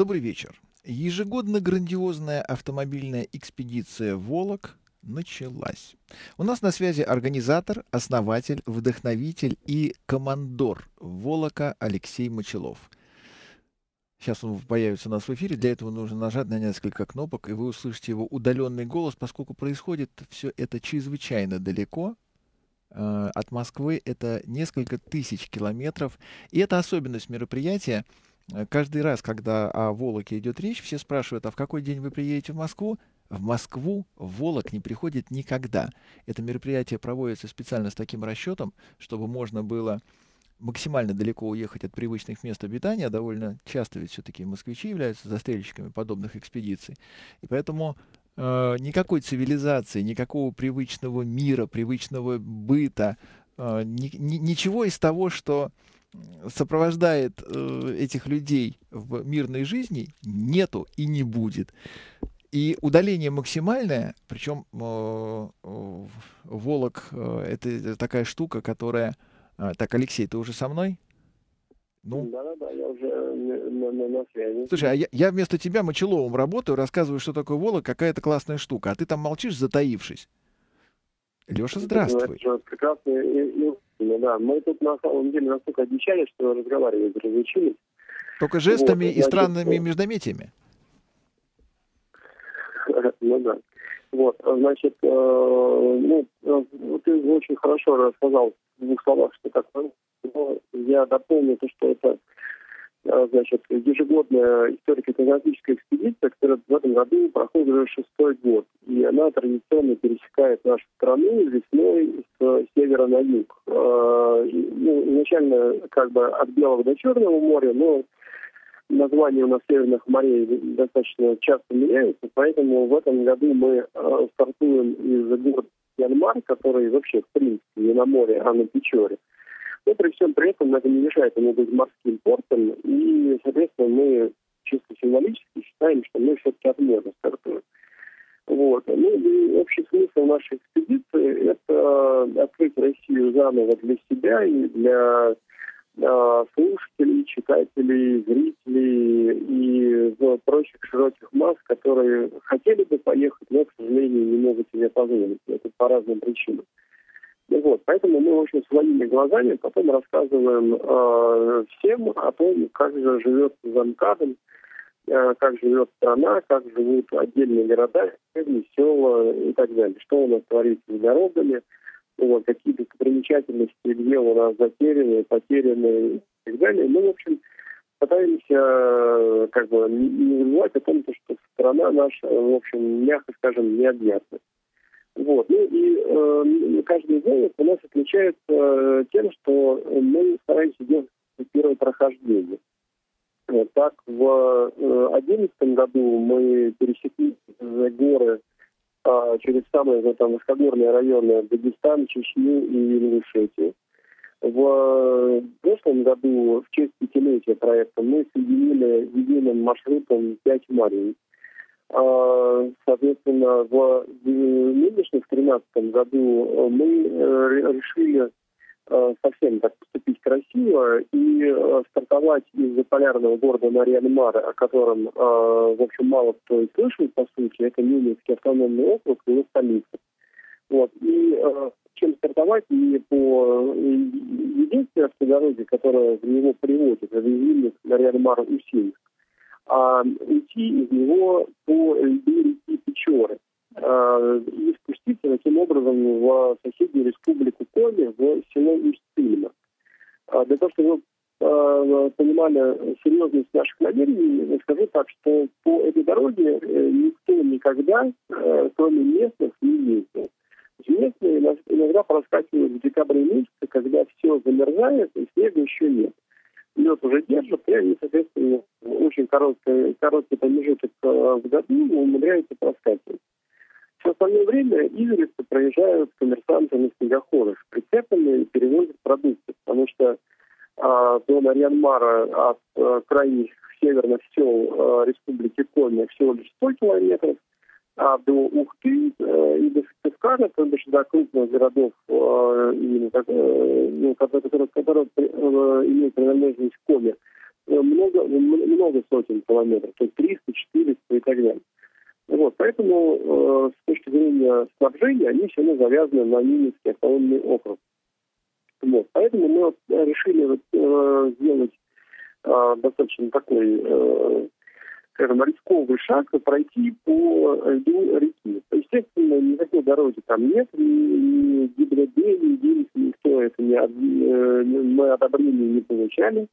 Добрый вечер. Ежегодно грандиозная автомобильная экспедиция «Волок» началась. У нас на связи организатор, основатель, вдохновитель и командор «Волока» Алексей Мочелов. Сейчас он появится у нас в эфире. Для этого нужно нажать на несколько кнопок, и вы услышите его удаленный голос, поскольку происходит все это чрезвычайно далеко. Э, от Москвы это несколько тысяч километров. И это особенность мероприятия. Э, каждый раз, когда о Волоке идет речь, все спрашивают, а в какой день вы приедете в Москву? В Москву Волок не приходит никогда. Это мероприятие проводится специально с таким расчетом, чтобы можно было максимально далеко уехать от привычных мест обитания. Довольно часто ведь все-таки москвичи являются застрельщиками подобных экспедиций. И поэтому э, никакой цивилизации, никакого привычного мира, привычного быта, э, ни, ни, ничего из того, что сопровождает э, этих людей в мирной жизни, нету и не будет. И удаление максимальное, причем э, э, Волок э, это такая штука, которая а, так, Алексей, ты уже со мной? Ну. Да-да-да, я уже на, на, на связи. Слушай, а я, я вместо тебя мочеловым работаю, рассказываю, что такое Волок, какая-то классная штука, а ты там молчишь, затаившись. Леша, ну, здравствуй. Это прекрасно. Ну, да, мы тут на самом деле настолько обещали, что разговаривать разучились. Только жестами вот, и странными что... междометиями. Ну да. Вот, значит, э, ну, э, ты очень хорошо рассказал в двух словах, что такое. Но я дополню то, что это значит, ежегодная историко-этнографическая экспедиция, которая в этом году проходит уже шестой год. И она традиционно пересекает нашу страну весной с севера на юг. Ну, изначально как бы от Белого до Черного моря, но названия у нас северных морей достаточно часто меняются, поэтому в этом году мы э, стартуем из города Янмар, который вообще, в принципе, не на море, а на Печоре. Но при всем при этом это не мешает быть морским портом, и, соответственно, мы чисто символически считаем, что мы все-таки от стартуем. Вот. Ну и общий смысл нашей экспедиции – это открыть Россию заново для себя и для Э, слушателей, читателей, зрителей и прочих широких масс, которые хотели бы поехать, но, к сожалению, не могут себе позволить. Это по разным причинам. Вот, поэтому мы, в общем, своими глазами потом рассказываем э, всем о том, как же живет Замкадом, э, как живет страна, как живут отдельные города, села и так далее, что у нас творится с дорогами, вот, какие достопримечательности, где у нас затеряны, потеряны и так далее. Мы, в общем, пытаемся как бы не забывать о том, что страна наша, в общем, мягко скажем, необъятна. Вот. Ну и э, каждый год у нас отличается э, тем, что мы стараемся делать первое прохождение. Вот так, в 2011 э, году мы пересекли горы а, через самые ну, там, высокогорные районы Дагестан, Чечню и Ингушетию. В прошлом году, в честь пятилетия проекта, мы соединили единым маршрутом пять Марий. А, соответственно, в нынешнем, в 2013 году мы э, решили Э, совсем так поступить красиво и э, стартовать из полярного города Нарьян-Мар, о котором, э, в общем, мало кто и слышал, по сути, это Нюнинский автономный округ, его столица. Вот. И чем стартовать не по единственной автодороге, которая в него приводит, это Вильнюс, Нарьян-Мар, Усинск, а уйти из него по льду реки Печоры – Э, и спуститься таким образом в соседнюю республику Коми, в село Усть-Тыльно. А для того, чтобы вы э, понимали серьезность наших намерений, скажу так, что по этой дороге э, никто никогда, кроме местных, не ездил. Местные иногда проскакивают в декабре месяце, когда все замерзает и снега еще нет. Лед уже держит, и соответственно, очень короткий, короткий промежуток в году умудряются проскакивать. Все остальное время изредка проезжают коммерсанты на снегоходах прицепами и перевозят продукты, потому что э, до Нарьянмара от э, крайних северных сел э, Республики Коми всего лишь 100 километров, а до Ухты э, и до Сыктывкара, то бишь до крупных городов, э, именно, э, ну, которые, которые э, имеют принадлежность к Коми, много, много сотен километров, то есть 300, 400 и так далее. Вот, поэтому э, с точки зрения снабжения они все равно завязаны на Нинецкий автономный округ. Вот, поэтому мы решили э, сделать э, достаточно такой э, скажем, рисковый шаг пройти по льду реки. Естественно, никакой дороги там нет, ни, ни ГИБДД, ни ГИРИС, никто это не, э, мы одобрения не получали.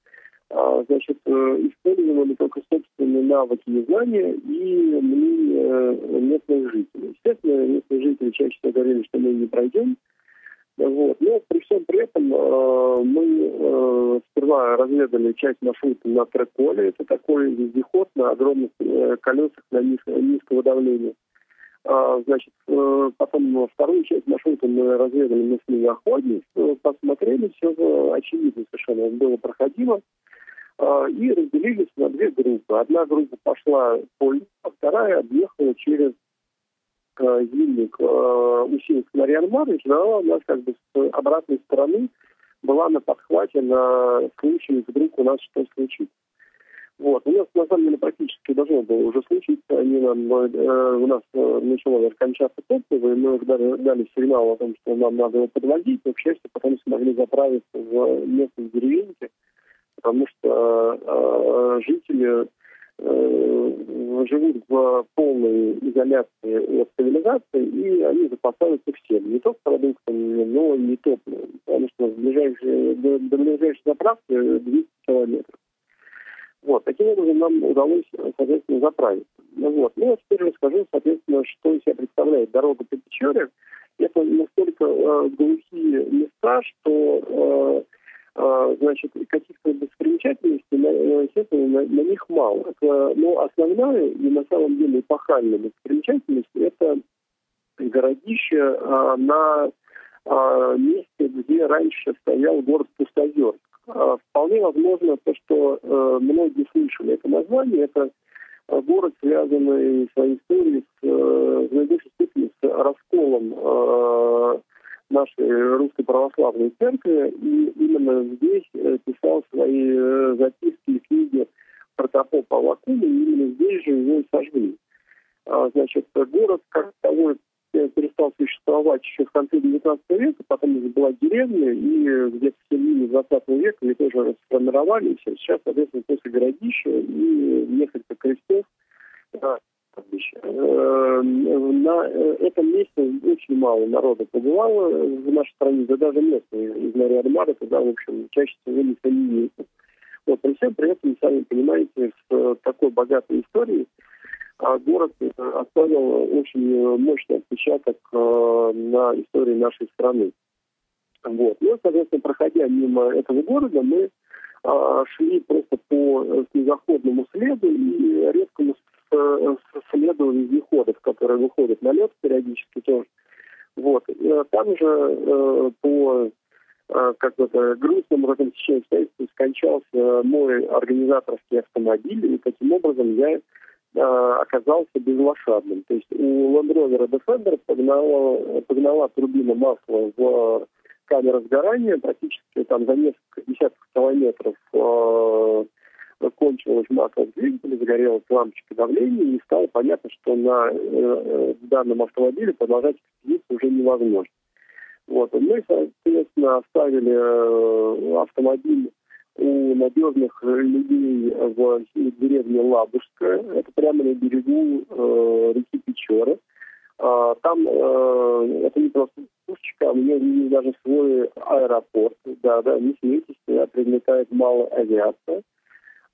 А, значит, э, использовали только собственные навыки и знания и мнение местных жителей. Естественно, местные жители чаще всего говорили, что мы не пройдем, вот. Но при всем при этом э, мы э, сперва разведали часть маршрута на трек-поле. Это такой вездеход на огромных э, колесах на низ, низкого давления. А, значит, э, потом вторую часть маршрута мы разведали на снегоходе, э, посмотрели, все очевидно совершенно было проходимо. Э, и разделились на две группы. Одна группа пошла по а вторая объехала через Вильник э, Усинск на Рианмар и ждала нас как бы с обратной стороны, была на подхвате на случай, вдруг у нас что случится. Вот. У нас, на самом деле, практически должно было уже случиться. Они нам, э, у нас э, начало кончаться топливо, и мы дали, дали сигнал о том, что нам надо его подвозить, но, к счастью, потом смогли заправиться в местной деревеньке, потому что э, жители Э, живут в полной изоляции от цивилизации, и они запасаются всем, не только продуктами, но и топливом, потому что ближайшие, до, до ближайшей заправки 200 километров. Вот, таким образом нам удалось, соответственно, заправиться. Ну, вот. Ну, а теперь расскажу, соответственно, что из себя представляет дорога по Печоре. Это настолько э, глухие места, что э, значит, каких-то достопримечательностей, э, естественно, на, на них мало. Но основная и на самом деле эпохальная достопримечательность – это городище а, на а, месте, где раньше стоял город Пустозерск. Вполне возможно, то, что э, многие слышали это название, это город, связанный своей историей с, э, в наибольшей степени с расколом нашей русской православной церкви, и именно здесь э, писал свои э, записки и книги протопоп Авакума, и именно здесь же его и сожгли. А, значит, город как того перестал существовать еще в конце XIX века, потом здесь была деревня, и где-то в середине XX века ее тоже расформировали, сейчас, соответственно, после городища и несколько крестов Э, на э, этом месте очень мало народа побывало в нашей стране, да даже местные из Мариадмара туда, в общем, чаще всего никто не ездит. Вот, при всем при этом, сами понимаете, с э, такой богатой историей а город оставил очень мощный отпечаток на истории нашей страны. Вот. Ну, соответственно, проходя мимо этого города, мы шли просто по снегоходному следу и редкому Э, следу вездеходов, которые выходят на лед периодически тоже. Вот. Э, там же э, по как бы это грустному в этом течении обстоятельств скончался мой организаторский автомобиль, и таким образом я оказался безлошадным. То есть у Land Rover Defender погнала, погнала турбина масла в камеру сгорания, практически там за несколько десятков километров кончилась масло в загорелась лампочка давления, и стало понятно, что на э, данном автомобиле продолжать экспедицию уже невозможно. Вот. Мы, соответственно, оставили э, автомобиль у надежных людей в деревне Лабужская. Это прямо на берегу э, реки Печоры. А, там э, это не просто пушечка, а у нее есть даже свой аэропорт. Да, да, не смейтесь, привлекает малая авиация.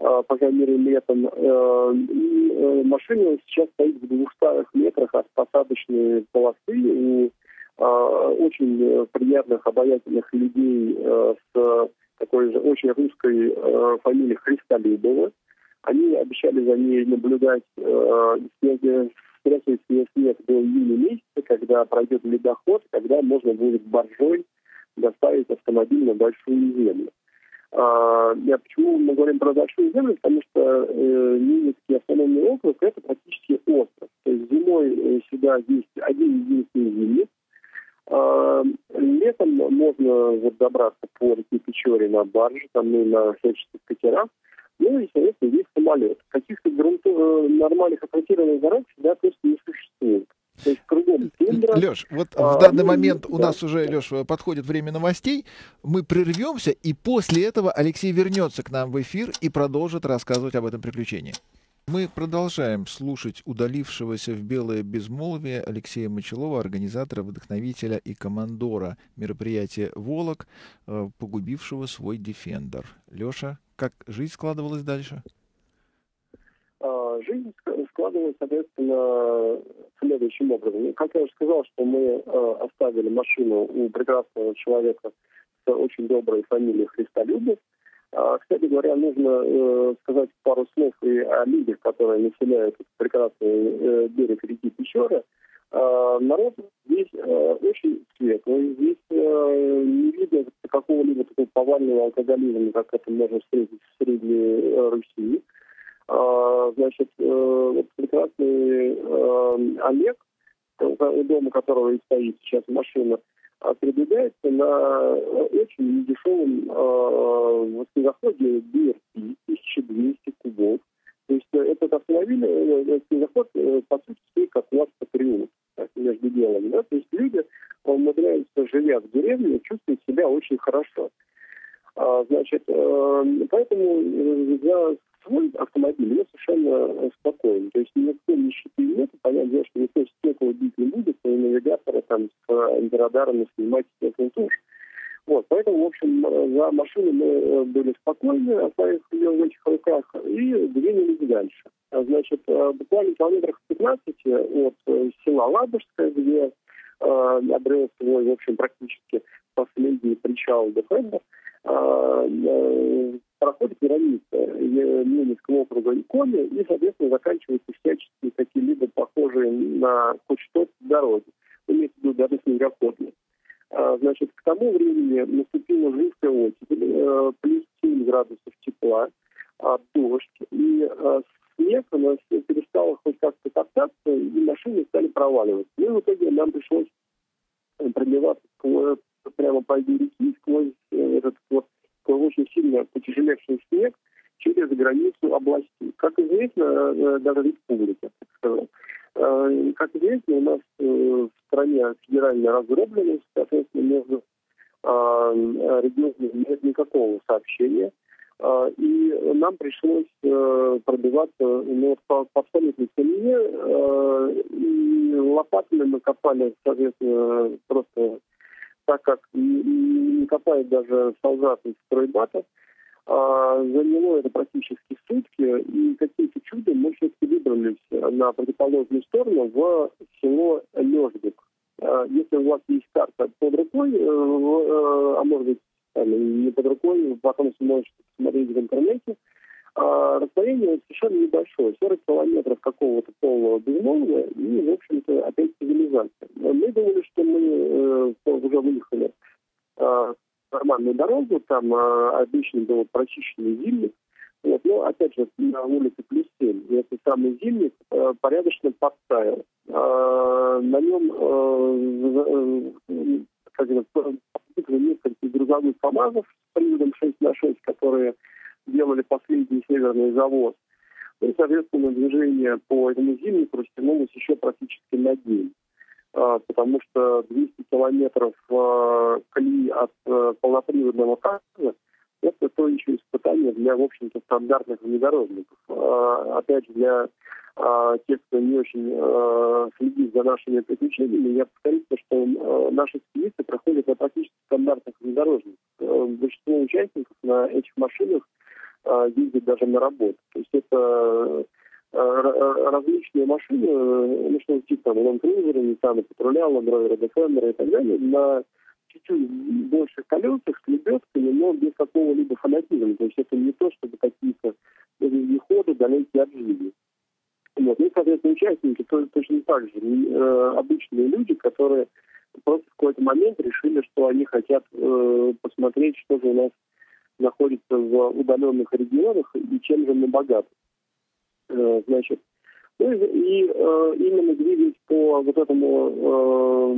А, по крайней мере, летом. Э, и э, машина сейчас стоит в 200 метрах от посадочной полосы у очень приятных, обаятельных людей э, с такой же очень русской фамилией Христолюбова. Они обещали за ней наблюдать снег, стрясывать снег до июня месяца, когда пройдет ледоход, когда можно будет боржой доставить автомобиль на большую землю. А, я почему мы говорим про большую землю? Потому что э, Нинецкий автономный округ – это практически остров. То есть зимой э, сюда есть один единственный зимник. А, летом можно вот, добраться по реке Печоре на барже, там и на всяческих катерах. Ну и, соответственно, есть самолет. Каких-то грунтов, э, нормальных асфальтированных дорог всегда просто не существует. То есть кругом тундра. Леш, вот а, в данный ну, момент у нас уже, Леш, подходит время новостей. Мы прервемся, и после этого Алексей вернется к нам в эфир и продолжит рассказывать об этом приключении. Мы продолжаем слушать удалившегося в белое безмолвие Алексея Мочелова, организатора, вдохновителя и командора мероприятия «Волок», э, погубившего свой «Дефендер». Леша, как жизнь складывалась дальше? А, жизнь складывалась, соответственно, следующим образом. Как я уже сказал, что мы э, оставили машину у прекрасного человека с очень доброй фамилией Христолюбов, а, кстати говоря, нужно э, сказать пару слов и о людях, которые населяют прекрасный э, берег реки Печоры. Э, народ здесь очень светлый, здесь не видно какого-либо такого повального алкоголизма, как это можно встретить в Средней Руси. Э, значит, э, вот прекрасный э, Олег, у дома которого и стоит сейчас машина, а передвигается на очень недешевом э, снегоходе BRT 1200 кубов. То есть э, этот автомобиль, э, снегоход, э, по сути, стоит как у вас патриот между делом. Да? То есть люди умудряются, живя в деревне, чувствуют себя очень хорошо. А, значит, э, поэтому э, за свой автомобиль я совершенно спокоен. То есть никакой нищеты нет. Понятное дело, что никто стекла бить не будет, и навигатора там с антирадарами снимать стекла тоже. Вот, поэтому, в общем, за машиной мы э, были спокойны, оставив ее в этих руках, и двинулись дальше. А, значит, буквально километрах 15 от села Ладожское, где э, обрел свой, в общем, практически последний причал Дефендер, а, э, проходит граница Ленинского округа Иконы и, соответственно, заканчиваются всяческие какие-либо похожие на что-то дороги. Имеется в виду даже снегоходные. А, значит, к тому времени наступила жуткая оттепель, э, плюс 7 градусов тепла, а, дождь, и снег у нас перестал хоть как-то кататься, и машины стали проваливаться. Ну и в итоге нам пришлось пробиваться прямо по реки сквозь э, этот вот очень сильно потяжелевший снег через границу областей. Как известно, э, даже республики, так сказал. Э, как известно, у нас в стране федеральная раздробленность, соответственно, между регионами нет никакого сообщения. И нам пришлось пробиваться ну, по, по абсолютной цене. И лопатами мы копали, соответственно, просто так как не копает даже солдаты стройбата, а, заняло это практически сутки, и каким-то чудом мы все-таки выбрались на противоположную сторону в село Лежбик. А, если у вас есть карта под рукой, э, э, а может быть не под рукой, потом сможете посмотреть в интернете, а расстояние совершенно небольшое, 40 километров какого-то полного безмолвия и, в общем-то, опять цивилизация. Мы думали, что мы э, уже выехали э, нормальную дорогу, там э, обычно был прочищенный зимник, вот, но, опять же, на улице плюс 7. И этот самый зимник э, порядочно подтаял. Э, на нем э, э, как это, несколько грузовых КАМАЗов с приводом 6 на 6, которые делали последний северный завоз. Ну и, соответственно, движение по этому зимнику растянулось еще практически на день. А, потому что 200 километров а, колеи от а, полноприводного КАЗа – это то еще испытание для, в общем-то, стандартных внедорожников. Опять же, для тех, кто не очень следит за нашими приключениями, я повторюсь, что наши экспедиции проходят на практически стандартных внедорожниках. Большинство участников на этих машинах а, ездить даже на работу. То есть это а, различные машины, ну что типа там Land Cruiser, Nissan патруля, Land Rover Defender и так далее, на чуть-чуть больше колесах с лебедками, но без какого-либо фанатизма. То есть это не то, чтобы какие-то вездеходы далекие от жизни. Вот. Ну и, соответственно, участники то, точно так же э, обычные люди, которые просто в какой-то момент решили, что они хотят э, посмотреть, что же у нас находится в удаленных регионах и чем же мы богаты. Э, значит, ну и, и э, именно двигаясь по вот этому э,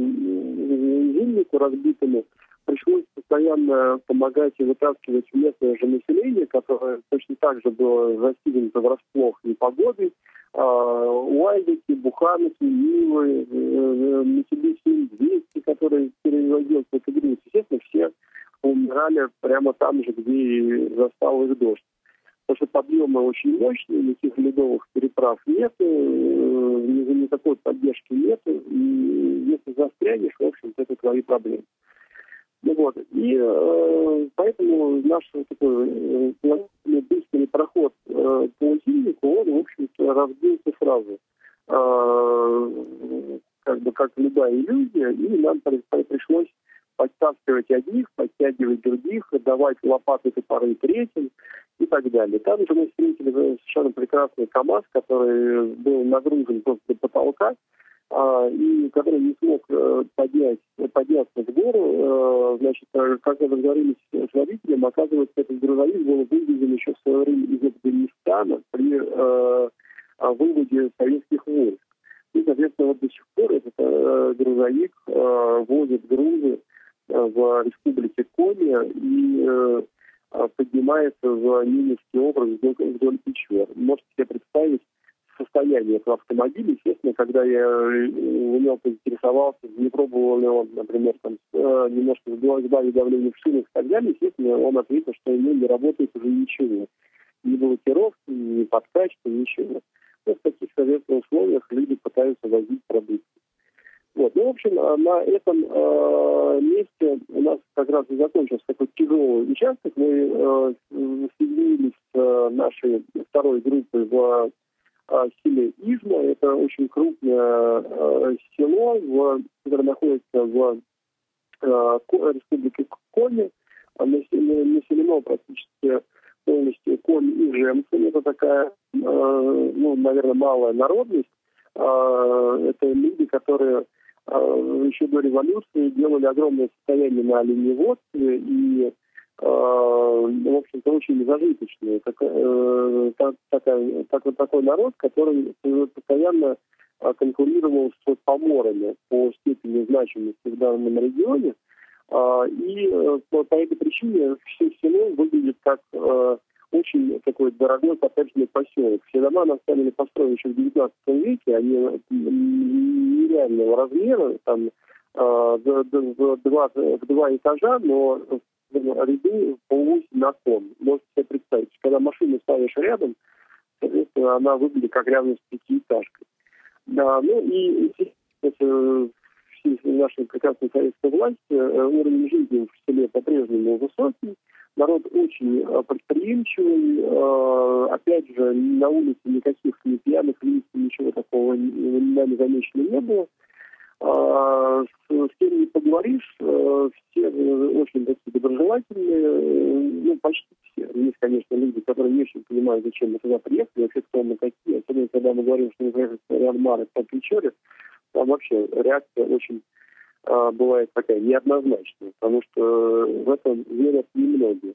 зимнику разбитому, пришлось постоянно помогать и вытаскивать местное же население, которое точно так же было застигнуто врасплох непогодой. А, Уайдики, Буханки, Нивы, Mitsubishi 200, которые перевозил в Кагринус, естественно, все умирали прямо там же, где и застал их дождь. Потому что подъемы очень мощные, никаких ледовых переправ нет, э, никакой поддержки нет. И если застрянешь, в общем-то, это твои проблемы. Ну вот. И э, поэтому наш такой э, быстрый проход э, по усильнику, он, в общем-то, разбился сразу. Э, как бы как любая иллюзия, и нам пришлось подтаскивать одних, подтягивать других, давать лопаты топоры третьим и так далее. Там же мы встретили совершенно прекрасный КАМАЗ, который был нагружен просто до потолка, а, и который не смог э, поднять, подняться в гору, э, значит, э, как мы договорились с водителем, оказывается, этот грузовик был вывезен еще в свое время из Афганистана при э, выводе советских войск. И, соответственно, вот до сих пор этот э, грузовик э, возит грузы в республике Коми и э, поднимается в Ниневский образ вдоль, Печор. Можете себе представить, состояние этого автомобиля. Естественно, когда я э, у него поинтересовался, не пробовал ли он, например, там, э, немножко сбавить давление в шинах и так далее, естественно, он ответил, что ему не работает уже ничего. Ни блокировки, ни подкачки, ничего. Ну, в таких, соответственно, условиях люди пытаются возить продукты. Вот. Ну, в общем, а на этом э, месте у нас как раз и закончился такой тяжелый участок. Мы э, соединились с э, нашей второй группой в а, селе Изма. Это очень крупное а, село, в, которое находится в а, республике Коми. Населено практически полностью коми и жемцами. Это такая, ну, наверное, малая народность. Это люди, которые еще до революции делали огромное состояние на оленеводстве и Э, в общем-то, очень зажиточные. Так, э, такая, такой, такой народ, который постоянно э, конкурировал с поморами по степени значимости в данном регионе. И по, по этой причине все село выглядит как очень такой дорогой коттеджный поселок. Все дома на самом деле построены еще в 19 веке, они нереального размера, там в два, в два этажа, но ряды по на кон. Можете себе представить, когда машину ставишь рядом, соответственно, она выглядит как рядом с пятиэтажкой. Да, ну и это, нашей прекрасной советской власти э, уровень жизни в селе по-прежнему высокий, народ очень э, предприимчивый, э, опять же, на улице никаких ни пьяных лиц, ничего такого нами замечено не было. А, с, кем не поговоришь, э, все очень такие доброжелательные, ну, почти все. Есть, конечно, люди, которые не очень понимают, зачем мы туда приехали, вообще кто мы такие. Особенно, когда мы говорим, что мы приехали в Риан по Печоре, там вообще реакция очень бывает такая неоднозначная, потому что в этом верят немногие.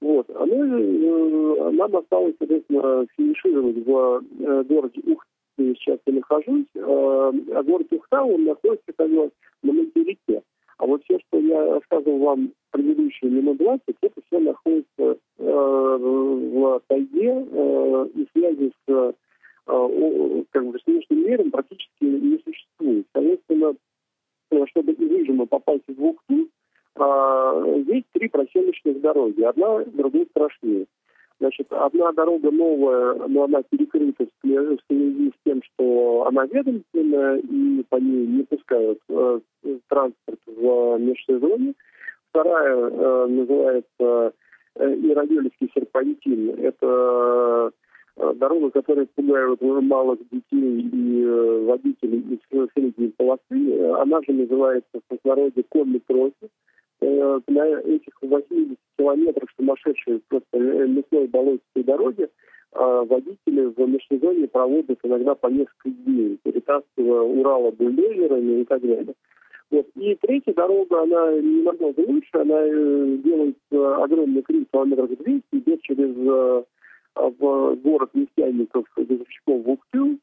Вот. А ну, нам осталось, соответственно, финишировать в городе Ухт сейчас я нахожусь, э, а город Ухта, он находится как бы на материке. А вот все, что я рассказывал вам предыдущие минут 20, это все находится э, в тайге, э, и связи с, э, как бы, с внешним миром практически не существует. Соответственно, э, чтобы из Ижима попасть в Ухту, э, есть три проселочных дороги. Одна другой страшнее. Значит, одна дорога новая, но она перекрыта в связи с тем, что она ведомственная, и по ней не пускают э, транспорт в межсезонье. Вторая э, называется э, Иродельский серпантин. Это дорога, которая пугает малых детей и э, водителей из средней полосы. Она же называется в простонародье конный. Э, на этих 80 километрах сумасшедшей просто лесной болотистой дороги водители в межсезонье проводят иногда по несколько дней, перетаскивая Урала бульдозерами и так далее. Вот. И третья дорога, она немного лучше, она э, делает огромный крюк километров 200, идет через э, в город нефтяников Газовщиков в Ухтю.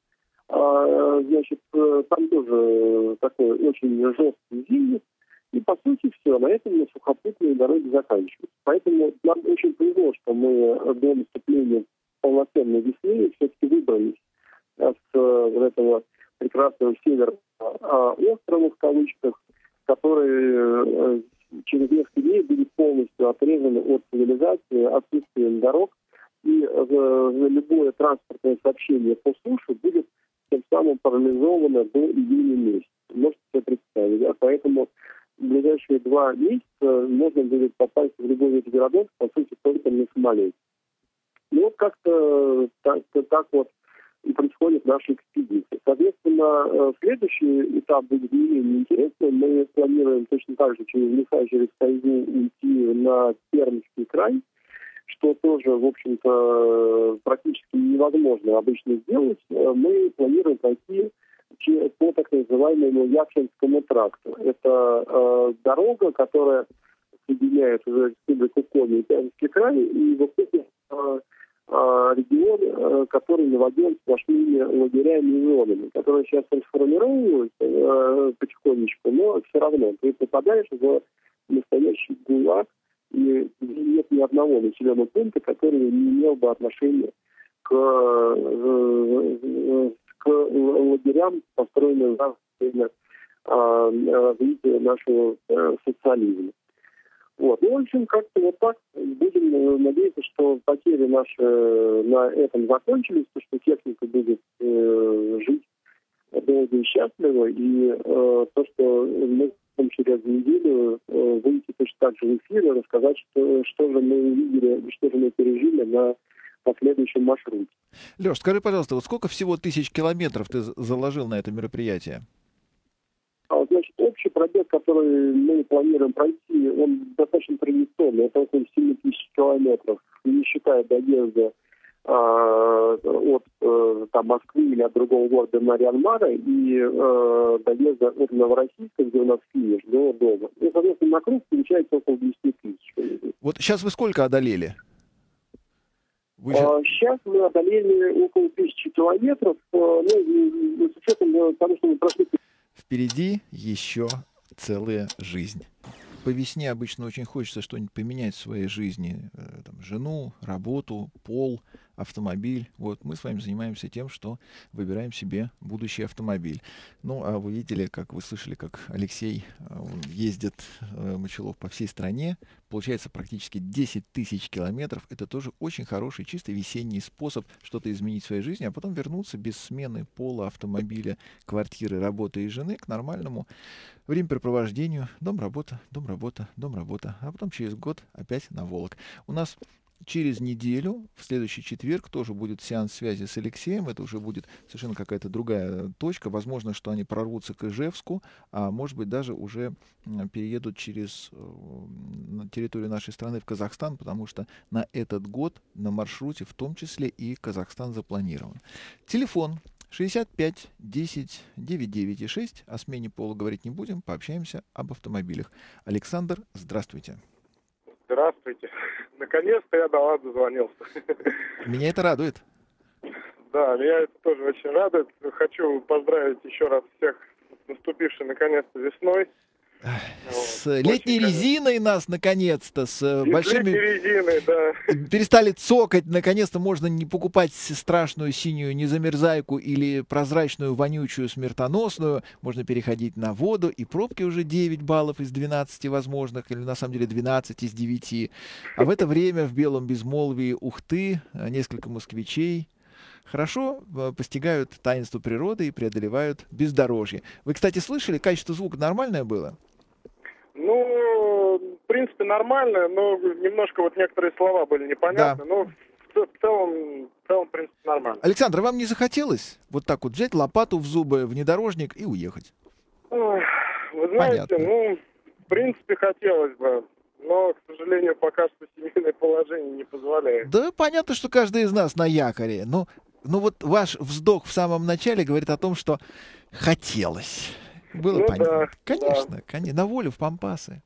Значит, там тоже такой очень жесткий зимник. И, по сути, все. а на этом сухопутные дороги заканчиваются. Поэтому нам очень повезло, что мы до наступления полноценной весны все-таки выбрались с вот этого прекрасного северного острова в кавычках, который через несколько дней будет полностью отрезаны от цивилизации отсутствием дорог, и любое транспортное сообщение по суше будет тем самым парализовано до июня месяца. Можете себе представить, да? Поэтому в ближайшие два месяца можно будет попасть в любой из городов, по сути, только на самолете. Ну вот как-то так, так вот и происходит наша экспедиция. Соответственно, э, следующий этап будет не менее интересный. Мы планируем точно так же через леса, через Кайзу уйти на Пермский край, что тоже, в общем-то, практически невозможно обычно сделать. Э, мы планируем пройти по так называемому Яхинскому тракту. Это э, дорога, которая соединяет республику Коми и Пермский край, и выходит э, а, регион, э, который наводен сплошными лагерями и зонами, которые сейчас трансформируются э, потихонечку, но все равно ты попадаешь в настоящий гулаг, и нет ни одного населенного пункта, который не имел бы отношения к, э, к лагерям, построенным за время развития нашего социализма. Вот. Ну, в общем, как-то вот так будем э, надеяться, что потери наши э, на этом закончились, то, что техника будет э, жить долго и счастливо, и э, то, что мы потом через неделю э, выйти точно так же в эфир и рассказать, что, что же мы увидели и что же мы пережили на последующем маршруте. Леш, скажи, пожалуйста, вот сколько всего тысяч километров ты заложил на это мероприятие? А, значит, общий пробег, который мы планируем пройти, он достаточно традиционный, это около 7 тысяч километров, не считая доезда от э, там, Москвы или от другого города Марианмара и э, доезда от Новороссийска, где у нас финиш, до дома. И, соответственно, на круг получается около 10 тысяч. Вот сейчас вы сколько одолели? Вы а, сейчас мы одолели около тысячи километров, э, ну, с учетом того, что мы прошли Впереди еще целая жизнь. По весне обычно очень хочется что-нибудь поменять в своей жизни. Э, там, жену, работу, пол, автомобиль. Вот мы с вами занимаемся тем, что выбираем себе будущий автомобиль. Ну, а вы видели, как вы слышали, как Алексей э, ездит э, Мочелов по всей стране. Получается практически 10 тысяч километров. Это тоже очень хороший, чисто весенний способ что-то изменить в своей жизни, а потом вернуться без смены пола, автомобиля, квартиры, работы и жены к нормальному времяпрепровождению. Дом, работа, дом, работа, дом, работа. А потом через год опять на Волок. У нас Через неделю, в следующий четверг, тоже будет сеанс связи с Алексеем. Это уже будет совершенно какая-то другая точка. Возможно, что они прорвутся к Ижевску, а может быть даже уже переедут через э, территорию нашей страны в Казахстан, потому что на этот год на маршруте в том числе и Казахстан запланирован. Телефон 65 10 99 6. О смене пола говорить не будем, пообщаемся об автомобилях. Александр, здравствуйте. Здравствуйте. Наконец-то я до вас дозвонился. Меня это радует. Да, меня это тоже очень радует. Хочу поздравить еще раз всех с наступившей наконец-то весной. С летней резиной нас наконец-то, с и большими... резиной, да. Перестали цокать, наконец-то можно не покупать страшную синюю незамерзайку или прозрачную вонючую смертоносную, можно переходить на воду, и пробки уже 9 баллов из 12 возможных, или на самом деле 12 из 9. А в это время в белом безмолвии Ухты несколько москвичей хорошо э, постигают таинство природы и преодолевают бездорожье. Вы, кстати, слышали, качество звука нормальное было? Ну, в принципе, нормально, но немножко вот некоторые слова были непонятны. Да. Но в, в целом, в целом, в принципе, нормально. Александр, вам не захотелось вот так вот взять лопату в зубы, внедорожник и уехать? Ой, вы знаете, Понятно. ну, в принципе, хотелось бы. Но, к сожалению, пока что семейное положение не позволяет. Да, понятно, что каждый из нас на якоре. Но, ну вот ваш вздох в самом начале говорит о том, что хотелось. Было ну, понятно. Да, конечно, да. конечно. На волю, в пампасы.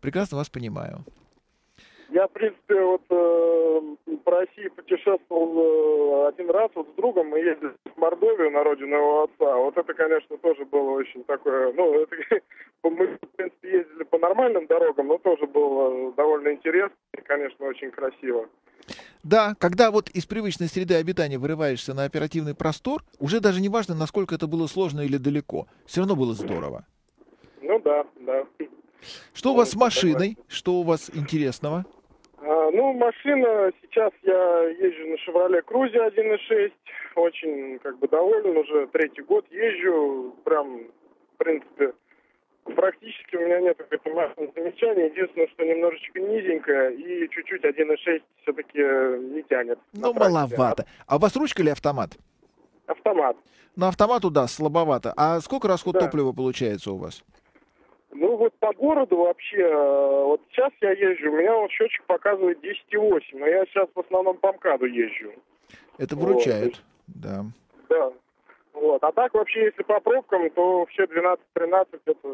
Прекрасно вас понимаю. Я, в принципе, вот э, по России путешествовал э, один раз вот с другом. Мы ездили в Мордовию на родину его отца. Вот это, конечно, тоже было очень такое... Ну, это, мы, в принципе, ездили по нормальным дорогам, но тоже было довольно интересно и, конечно, очень красиво. Да, когда вот из привычной среды обитания вырываешься на оперативный простор, уже даже не важно, насколько это было сложно или далеко. Все равно было здорово. Ну да, да. Что у вас с машиной? Что у вас интересного? А, ну, машина, сейчас я езжу на Chevrolet Cruze 1.6, очень как бы доволен, уже третий год езжу, прям, в принципе, практически у меня нет какой-то массовых замечаний. Единственное, что немножечко низенькая и чуть-чуть 1.6 все-таки не тянет. Ну, маловато. А у вас ручка или автомат? Автомат. Ну, автомату, да, слабовато. А сколько расход да. топлива получается у вас? Ну вот по городу вообще, э, вот сейчас я езжу, у меня вот счетчик показывает 10,8, но я сейчас в основном по МКАДу езжу. Это выручает, вот. да. Да. Вот. А так вообще, если по пробкам, то вообще 12-13 это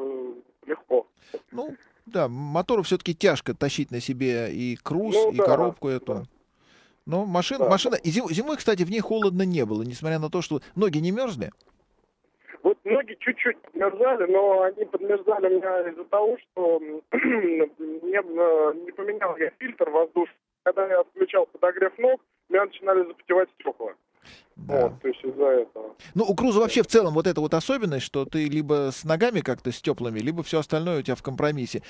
легко. Ну, да, мотору все-таки тяжко тащить на себе и круз, ну, и да, коробку эту. Да. Но машина, да. машина, и зим, зимой, кстати, в ней холодно не было, несмотря на то, что ноги не мерзли. Вот ноги чуть-чуть подмерзали, но они подмерзали у меня из-за того, что не, э, не поменял я фильтр воздушный. Когда я включал подогрев ног, у меня начинали запотевать стекла. Да. Вот, то есть из-за этого. Ну, у Круза вообще в целом вот эта вот особенность, что ты либо с ногами как-то с теплыми, либо все остальное у тебя в компромиссе.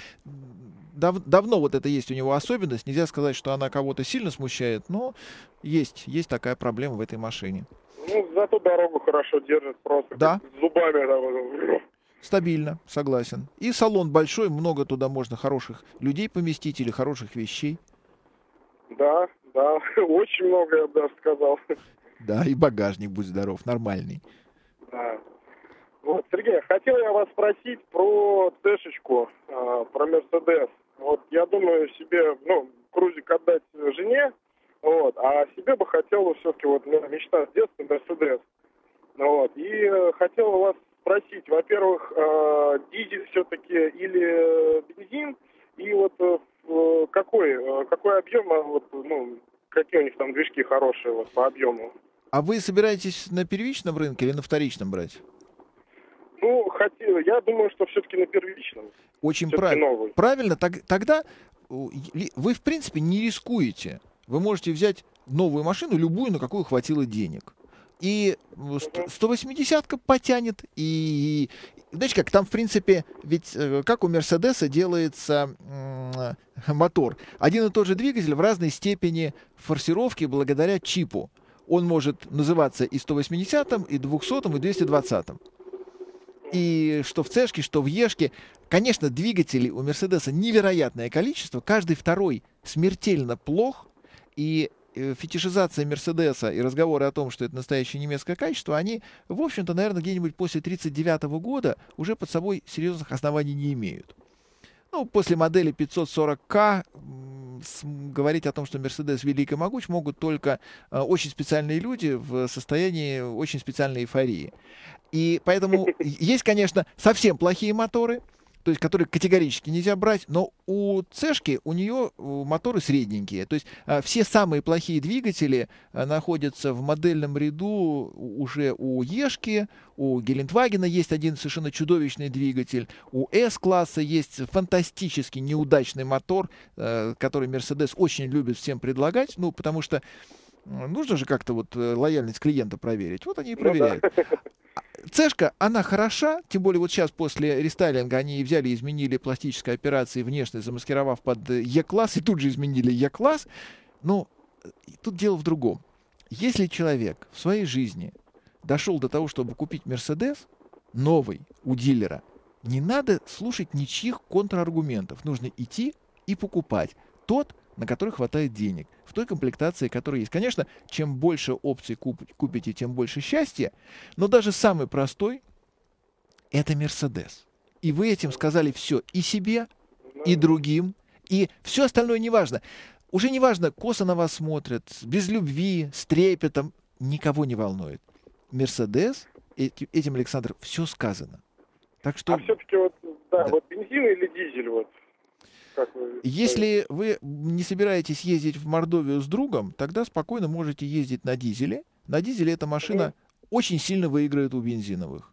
Дав давно вот это есть у него особенность. Нельзя сказать, что она кого-то сильно смущает, но есть, есть такая проблема в этой машине. Ну, зато дорогу хорошо держит просто. Да. зубами. Да, Стабильно, согласен. И салон большой, много туда можно хороших людей поместить или хороших вещей. Да, да, очень много, я бы даже сказал. Да, и багажник, будь здоров, нормальный. Да. Вот, Сергей, хотел я вас спросить про Тэшечку, э, про Мерседес. Вот я думаю себе, ну, крузик отдать жене, вот. А себе бы хотел все-таки, вот, мечта с детства Мерседес. Вот. И хотел вас спросить, во-первых, э, дизель все-таки или бензин, и вот э, какой, э, какой объем, а вот, ну, какие у них там движки хорошие вот, по объему? А вы собираетесь на первичном рынке или на вторичном брать? Ну, хотел, я думаю, что все-таки на первичном. Очень правильно. Правильно, так, тогда вы, в принципе, не рискуете вы можете взять новую машину, любую, на какую хватило денег. И 180-ка потянет, и, знаете как, там, в принципе, ведь э, как у Мерседеса делается мотор. Один и тот же двигатель в разной степени форсировки благодаря чипу. Он может называться и 180-м, и 200-м, и 220-м. И что в цешке, что в ешке. Конечно, двигателей у Мерседеса невероятное количество. Каждый второй смертельно плох. И э, фетишизация Мерседеса и разговоры о том, что это настоящее немецкое качество, они, в общем-то, наверное, где-нибудь после 1939 года уже под собой серьезных оснований не имеют. Ну, после модели 540К говорить о том, что Мерседес велик и могуч, могут только э, очень специальные люди в состоянии очень специальной эйфории. И поэтому есть, конечно, совсем плохие моторы, то есть которые категорически нельзя брать, но у Цешки у нее э, моторы средненькие. То есть а, все самые плохие двигатели а, находятся в модельном ряду уже у Ешки, у Гелендвагена есть один совершенно чудовищный двигатель, у S-класса есть фантастически неудачный мотор, который Mercedes очень любит всем предлагать, ну, потому что нужно же как-то вот э, лояльность клиента проверить. Вот они и проверяют. Ну, да. Цешка, она хороша, тем более вот сейчас после рестайлинга они взяли и изменили пластической операции внешность, замаскировав под Е-класс, и тут же изменили Е-класс. Но тут дело в другом. Если человек в своей жизни дошел до того, чтобы купить Мерседес, новый, у дилера, не надо слушать ничьих контраргументов. Нужно идти и покупать тот, на который хватает денег, в той комплектации, которая есть. Конечно, чем больше опций куп купите, тем больше счастья, но даже самый простой — это Мерседес. И вы этим сказали все и себе, и другим, и все остальное неважно. Уже неважно, косо на вас смотрят, без любви, с трепетом, никого не волнует. Мерседес, этим, Александр, все сказано. Так что... А все-таки вот, да, да, вот бензин или дизель вот? Если вы не собираетесь ездить в Мордовию с другом, тогда спокойно можете ездить на дизеле. На дизеле эта машина очень сильно выиграет у бензиновых.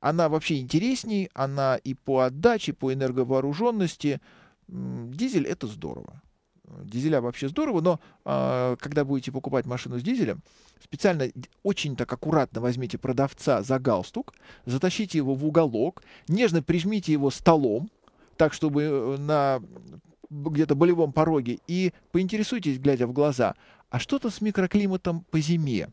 Она вообще интересней, она и по отдаче, по энерговооруженности. Дизель это здорово. Дизеля вообще здорово, но э, когда будете покупать машину с дизелем, специально очень так аккуратно возьмите продавца за галстук, затащите его в уголок, нежно прижмите его столом, так, чтобы э, на где-то болевом пороге, и поинтересуйтесь, глядя в глаза, а что-то с микроклиматом по зиме?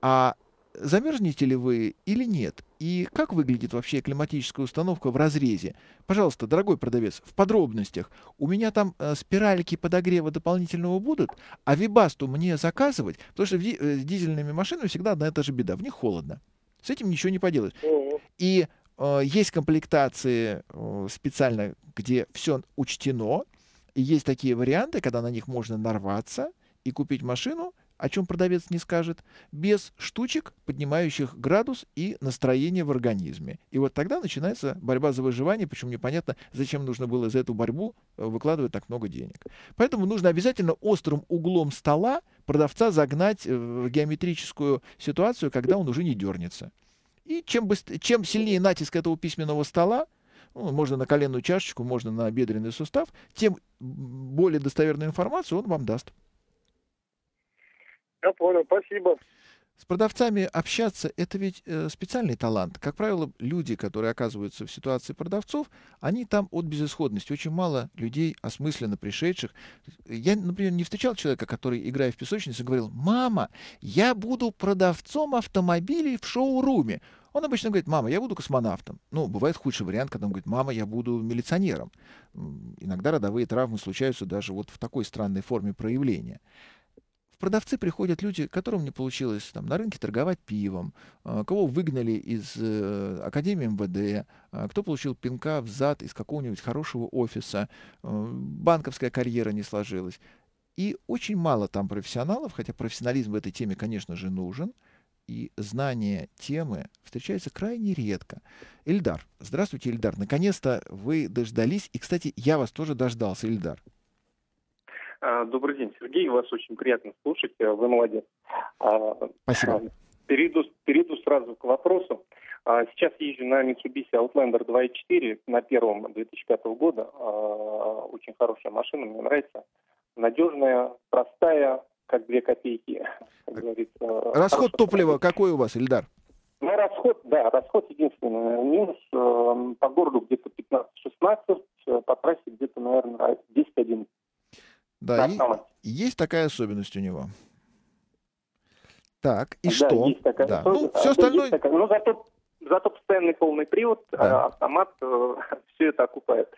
А замерзнете ли вы или нет? И как выглядит вообще климатическая установка в разрезе? Пожалуйста, дорогой продавец, в подробностях. У меня там э, спиральки подогрева дополнительного будут, а вибасту мне заказывать, потому что ди- э, с дизельными машинами всегда одна и та же беда. В них холодно. С этим ничего не поделаешь. И есть комплектации э, специально, где все учтено. И есть такие варианты, когда на них можно нарваться и купить машину, о чем продавец не скажет, без штучек, поднимающих градус и настроение в организме. И вот тогда начинается борьба за выживание, причем непонятно, зачем нужно было за эту борьбу э, выкладывать так много денег. Поэтому нужно обязательно острым углом стола продавца загнать э, в геометрическую ситуацию, когда он уже не дернется. И чем, быстрее, чем сильнее натиск этого письменного стола, ну, можно на коленную чашечку, можно на бедренный сустав, тем более достоверную информацию он вам даст. Я понял, спасибо. С продавцами общаться – это ведь э, специальный талант. Как правило, люди, которые оказываются в ситуации продавцов, они там от безысходности. Очень мало людей осмысленно пришедших. Я, например, не встречал человека, который, играя в песочнице, говорил, «Мама, я буду продавцом автомобилей в шоуруме». Он обычно говорит, мама, я буду космонавтом. Ну, бывает худший вариант, когда он говорит, мама, я буду милиционером. Иногда родовые травмы случаются даже вот в такой странной форме проявления продавцы приходят люди, которым не получилось там, на рынке торговать пивом, а, кого выгнали из э, Академии МВД, а, кто получил пинка в зад из какого-нибудь хорошего офиса, а, банковская карьера не сложилась. И очень мало там профессионалов, хотя профессионализм в этой теме, конечно же, нужен, и знание темы встречается крайне редко. Ильдар, здравствуйте, Ильдар. Наконец-то вы дождались. И, кстати, я вас тоже дождался, Ильдар. А, добрый день, Сергей. Вас очень приятно слушать. Э, вы молодец. А, Спасибо. А, перейду, перейду сразу к вопросу. Сейчас езжу на Mitsubishi Outlander 2.4 на первом 2005 года. Очень хорошая машина, мне нравится. Надежная, простая, как две копейки, как говорится. Расход топлива какой у вас, Ильдар? Ну, расход, да, расход единственный минус. Э, по городу где-то 15-16, э, по трассе где-то, наверное, 10-11. Да, и, есть такая особенность у него. Так, и да, что? Есть такая да. Ну, все остальное... Такая, ну, зато, зато постоянный полный привод, да. А, автомат э, все это окупает.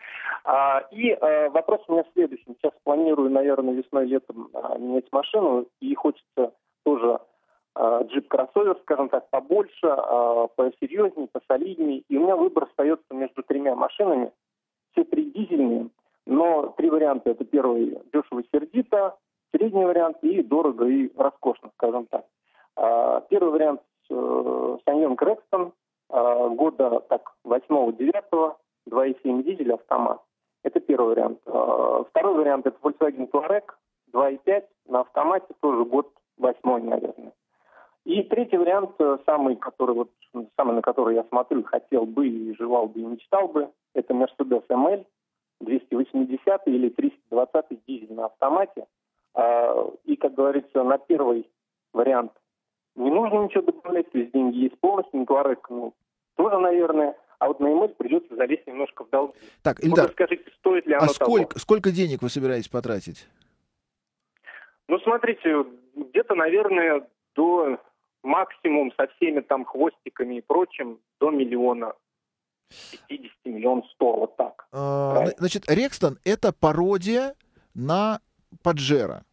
А, и э, вопрос у меня следующий. Сейчас планирую, наверное, весной-летом менять машину, и хочется тоже джип-кроссовер, скажем так, побольше, посерьезнее, посолиднее. И у меня выбор остается между тремя машинами. Все три дизельные – но три варианта. Это первый дешево сердито, средний вариант и дорого и роскошно, скажем так. А, первый вариант э, Саньон Крэкстон, а, года так 8-9, 2,7 дизель, автомат. Это первый вариант. А, второй вариант это Volkswagen Touareg 2,5 на автомате, тоже год восьмой, наверное. И третий вариант, э, самый, который вот, самый, на который я смотрю, хотел бы и желал бы и мечтал бы, это Mercedes ML 280 или 320 дизель на автомате. А, и, как говорится, на первый вариант не нужно ничего добавлять, то есть деньги есть полностью, на Туарек, ну, тоже, наверное. А вот на email придется залезть немножко в долги. Так, Ильдар, вот скажите, стоит ли оно а сколько, того? сколько денег вы собираетесь потратить? Ну, смотрите, где-то, наверное, до максимум со всеми там хвостиками и прочим до миллиона 50 миллионов 100, вот так. А, значит, Рекстон — это пародия на Паджеро.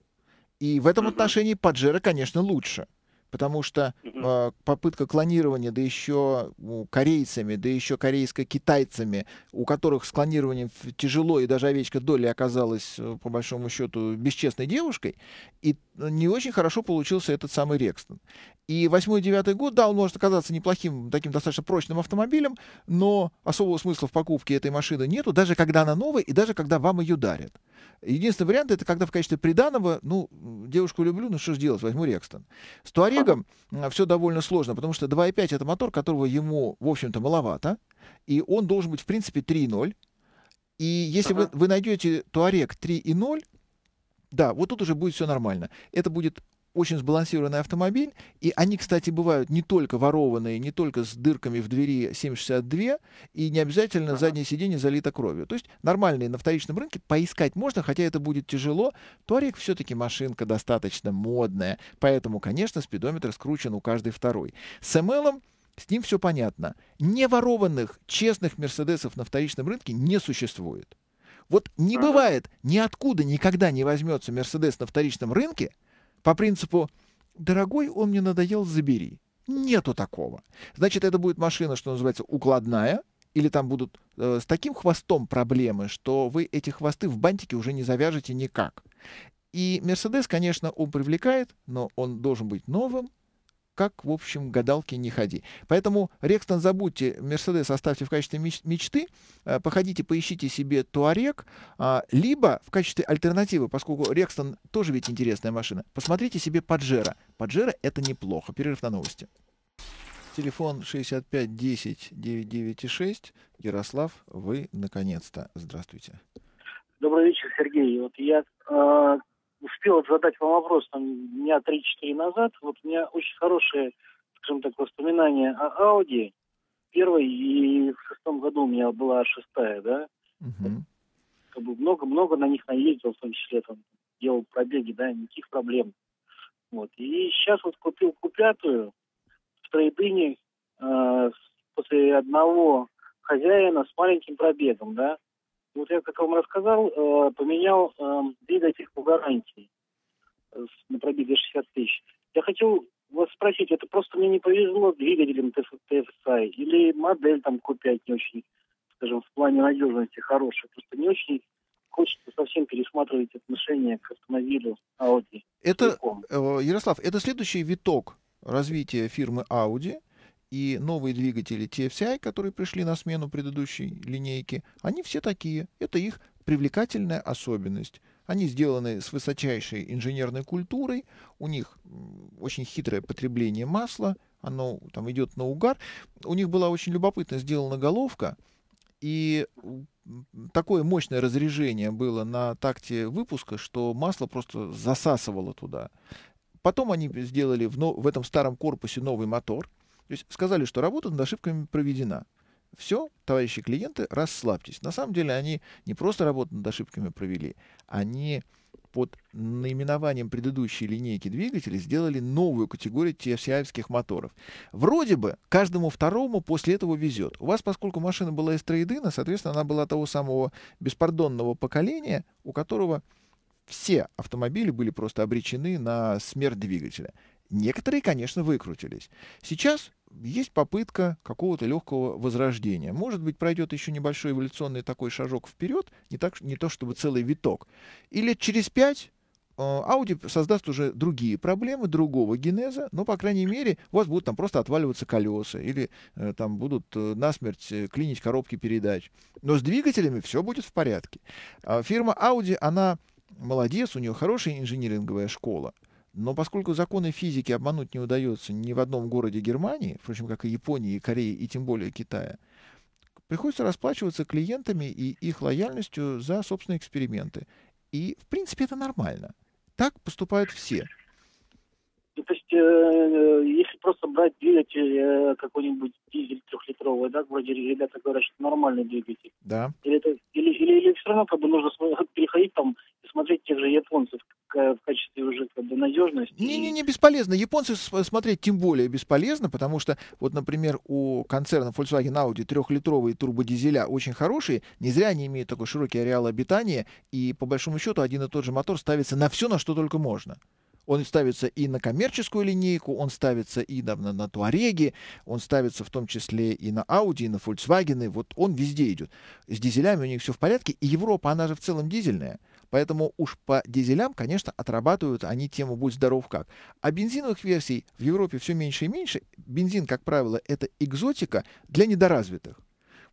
И в этом отношении Паджеро, конечно, лучше. Потому что э, попытка клонирования, да еще ну, корейцами, да еще корейско-китайцами, у которых с клонированием тяжело, и даже овечка Долли оказалась, э, по большому счету, бесчестной девушкой, и не очень хорошо получился этот самый Рекстон. И восьмой-девятый год, да, он может оказаться неплохим, таким достаточно прочным автомобилем, но особого смысла в покупке этой машины нету, даже когда она новая и даже когда вам ее дарят. Единственный вариант это когда в качестве приданого, ну, девушку люблю, ну что ж делать, возьму Рекстон. С Туарегом все довольно сложно, потому что 2.5 это мотор, которого ему, в общем-то, маловато, и он должен быть, в принципе, 3.0. И если ага. вы, вы найдете Туарег 3.0, да, вот тут уже будет все нормально. Это будет очень сбалансированный автомобиль. И они, кстати, бывают не только ворованные, не только с дырками в двери 762, и не обязательно заднее сиденье залито кровью. То есть нормальные на вторичном рынке поискать можно, хотя это будет тяжело. Туарек все-таки машинка достаточно модная, поэтому, конечно, спидометр скручен у каждой второй. С ML с ним все понятно. Не ворованных, честных Мерседесов на вторичном рынке не существует. Вот не бывает, ниоткуда никогда не возьмется Мерседес на вторичном рынке, по принципу «дорогой, он мне надоел, забери». Нету такого. Значит, это будет машина, что называется, укладная, или там будут э, с таким хвостом проблемы, что вы эти хвосты в бантике уже не завяжете никак. И Мерседес, конечно, он привлекает, но он должен быть новым, как, в общем, гадалки не ходи. Поэтому Рекстон забудьте, Мерседес оставьте в качестве мечты, э, походите, поищите себе Туарек, а, либо в качестве альтернативы, поскольку Рекстон тоже ведь интересная машина, посмотрите себе Паджеро. Паджеро — это неплохо. Перерыв на новости. Телефон 6510 996. Ярослав, вы наконец-то. Здравствуйте. Добрый вечер, Сергей. Вот я э, успел задать вам вопрос там дня 3-4 назад. Вот у меня очень хорошие, скажем так, воспоминания о Audi. Первый и в шестом году у меня была шестая, да. Угу. Как бы много-много на них наездил, в том числе там делал пробеги, да, никаких проблем. Вот. И сейчас вот купил купятую в трейдине э, после одного хозяина с маленьким пробегом, да. Вот я, как вам рассказал, э, поменял э, двигатель по гарантии на пробеге 60 тысяч. Я хотел вас спросить, это просто мне не повезло двигателем TFSI или модель там купить не очень, скажем, в плане надежности хорошая. Просто не очень хочется совсем пересматривать отношение к автомобилю Audi. Это, э, Ярослав, это следующий виток развития фирмы Audi – и новые двигатели TFCI, которые пришли на смену предыдущей линейки, они все такие. Это их привлекательная особенность. Они сделаны с высочайшей инженерной культурой, у них очень хитрое потребление масла, оно там идет на угар. У них была очень любопытно сделана головка, и такое мощное разрежение было на такте выпуска, что масло просто засасывало туда. Потом они сделали в, в этом старом корпусе новый мотор — то есть сказали, что работа над ошибками проведена. Все, товарищи клиенты, расслабьтесь. На самом деле они не просто работу над ошибками провели, они под наименованием предыдущей линейки двигателей сделали новую категорию TFCI моторов. Вроде бы каждому второму после этого везет. У вас, поскольку машина была из трейдина, соответственно, она была того самого беспардонного поколения, у которого все автомобили были просто обречены на смерть двигателя. Некоторые, конечно, выкрутились. Сейчас есть попытка какого-то легкого возрождения. Может быть, пройдет еще небольшой эволюционный такой шажок вперед, не, так, не то чтобы целый виток. И лет через пять э, Audi создаст уже другие проблемы, другого генеза, но, по крайней мере, у вас будут там просто отваливаться колеса или э, там будут э, насмерть э, клинить коробки передач. Но с двигателями все будет в порядке. А фирма Audi, она молодец, у нее хорошая инжиниринговая школа. Но поскольку законы физики обмануть не удается ни в одном городе Германии, впрочем, как и Японии, и Кореи, и тем более Китая, приходится расплачиваться клиентами и их лояльностью за собственные эксперименты. И, в принципе, это нормально. Так поступают все. Есть, э, если просто брать двигатель, э, какой-нибудь дизель трехлитровый, да, вроде ребята говорят, что нормальный двигатель. Да. Или, это, или, или, или все равно как бы нужно переходить там и смотреть тех же японцев, в качестве уже как бы надежности. Не-не-не, бесполезно. Японцы смотреть тем более бесполезно, потому что, вот, например, у концерна Volkswagen Audi трехлитровые турбодизеля очень хорошие, не зря они имеют такой широкий ареал обитания, и по большому счету один и тот же мотор ставится на все, на что только можно. Он ставится и на коммерческую линейку, он ставится и на, на, на Туареги, он ставится в том числе и на Audi, и на Volkswagen. Вот он везде идет. С дизелями у них все в порядке. И Европа, она же в целом дизельная. Поэтому уж по дизелям, конечно, отрабатывают они тему «Будь здоров как». А бензиновых версий в Европе все меньше и меньше. Бензин, как правило, это экзотика для недоразвитых.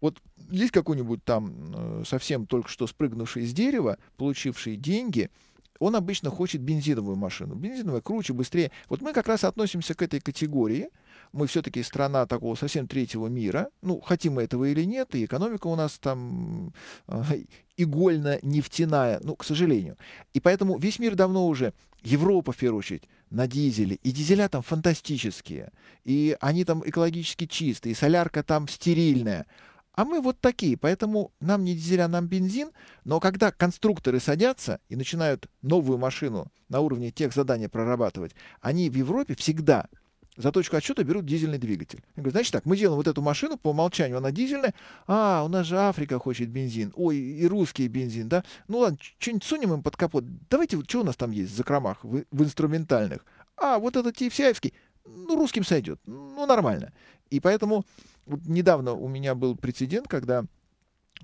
Вот есть какой-нибудь там э, совсем только что спрыгнувший из дерева, получивший деньги – он обычно хочет бензиновую машину. Бензиновая круче, быстрее. Вот мы как раз относимся к этой категории. Мы все-таки страна такого совсем третьего мира. Ну, хотим мы этого или нет, и экономика у нас там э, игольно-нефтяная, ну, к сожалению. И поэтому весь мир давно уже, Европа в первую очередь, на дизеле. И дизеля там фантастические. И они там экологически чистые, и солярка там стерильная. А мы вот такие, поэтому нам не дизель, а нам бензин. Но когда конструкторы садятся и начинают новую машину на уровне тех заданий прорабатывать, они в Европе всегда за точку отсчета берут дизельный двигатель. Я говорю, значит так, мы делаем вот эту машину, по умолчанию она дизельная, а, у нас же Африка хочет бензин, ой, и русский бензин, да, ну ладно, что-нибудь сунем им под капот, давайте, что у нас там есть в закромах, в, в инструментальных, а, вот этот TFCI, ну, русским сойдет, ну, нормально. И поэтому вот недавно у меня был прецедент, когда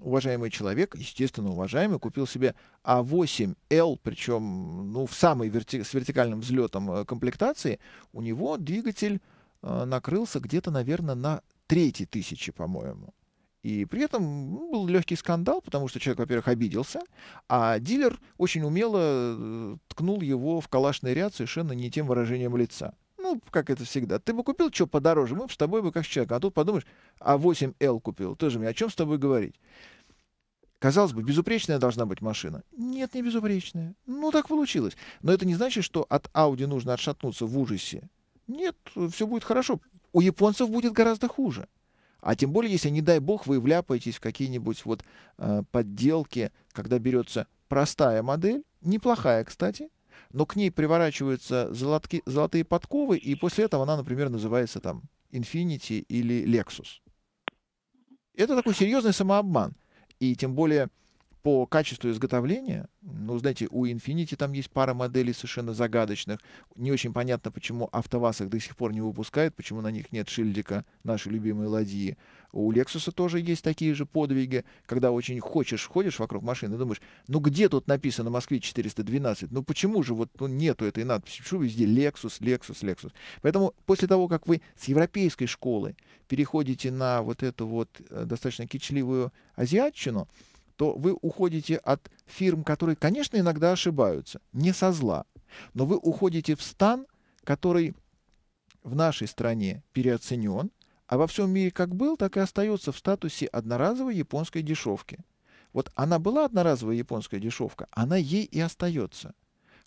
уважаемый человек, естественно, уважаемый, купил себе А8Л, причем ну, в самой верти с вертикальным взлетом э, комплектации, у него двигатель э, накрылся где-то, наверное, на третьей тысячи, по-моему. И при этом ну, был легкий скандал, потому что человек, во-первых, обиделся, а дилер очень умело э, ткнул его в калашный ряд совершенно не тем выражением лица как это всегда, ты бы купил что подороже, мы бы с тобой бы как человек. А тут подумаешь, а 8L купил, тоже мне о чем с тобой говорить? Казалось бы, безупречная должна быть машина. Нет, не безупречная. Ну, так получилось. Но это не значит, что от Audi нужно отшатнуться в ужасе. Нет, все будет хорошо. У японцев будет гораздо хуже. А тем более, если, не дай бог, вы вляпаетесь в какие-нибудь вот э, подделки, когда берется простая модель, неплохая, кстати, но к ней приворачиваются золотки, золотые подковы, и после этого она, например, называется там Infinity или Lexus. Это такой серьезный самообман. И тем более по качеству изготовления, ну, знаете, у Infinity там есть пара моделей совершенно загадочных. Не очень понятно, почему АвтоВАЗ их до сих пор не выпускает, почему на них нет шильдика нашей любимой ладьи. У Lexus тоже есть такие же подвиги, когда очень хочешь, ходишь вокруг машины, думаешь, ну где тут написано Москве 412? Ну почему же вот ну, нету этой надписи? Почему везде Lexus, Lexus, Lexus? Поэтому после того, как вы с европейской школы переходите на вот эту вот э, достаточно кичливую азиатчину, то вы уходите от фирм, которые, конечно, иногда ошибаются, не со зла, но вы уходите в стан, который в нашей стране переоценен, а во всем мире как был, так и остается в статусе одноразовой японской дешевки. Вот она была одноразовая японская дешевка, она ей и остается –